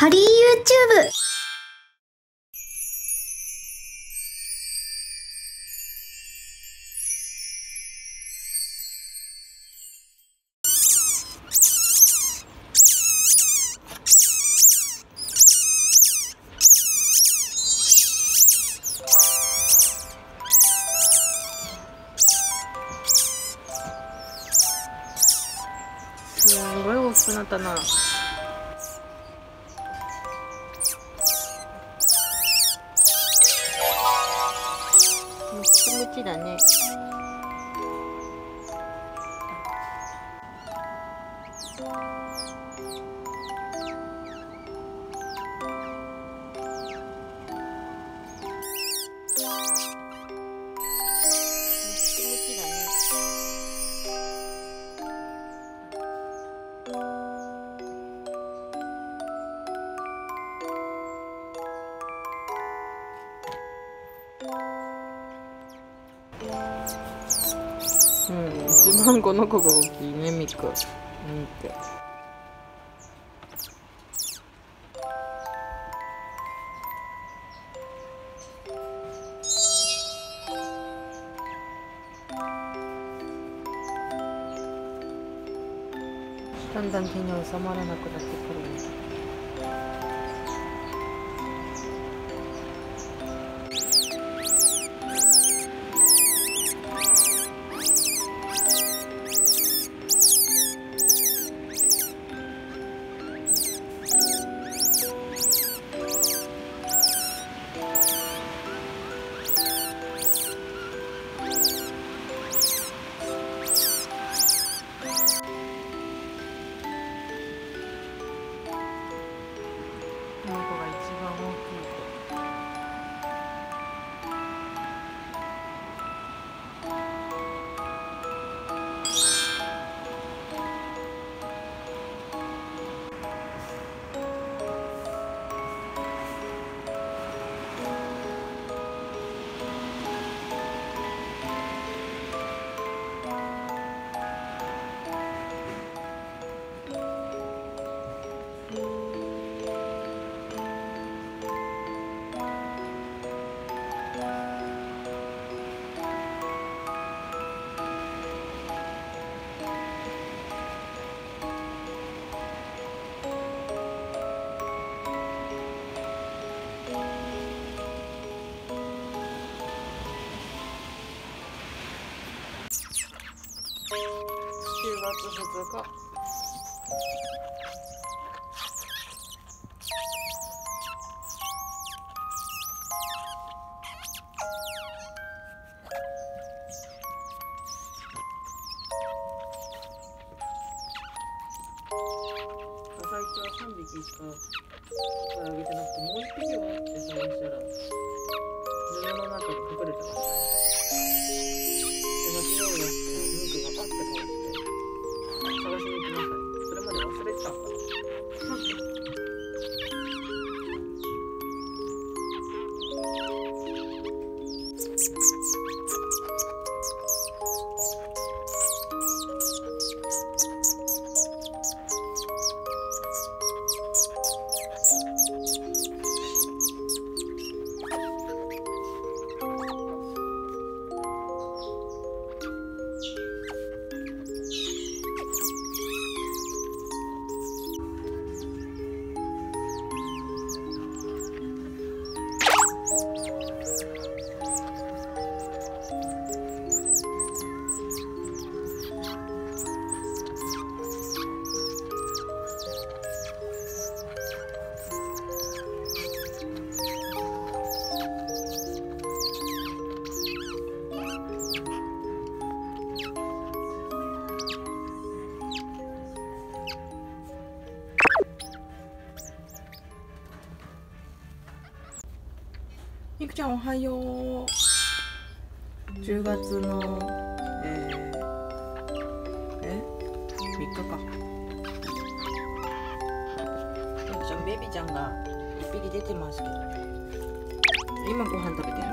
ハリー YouTube すごい大きくなったな。ちだね。うん、一番この子が大きいね、ミク。見て。だんだん手に収まらなくなってくるね。月2日。朝市は3匹しか声上げてなくてもう1匹はって探したら布の中に隠れてましたみくちゃんおはよう。10月のえー、え？3日か。みくちゃんベビーちゃんが1匹出てますけど。今ご飯食べてん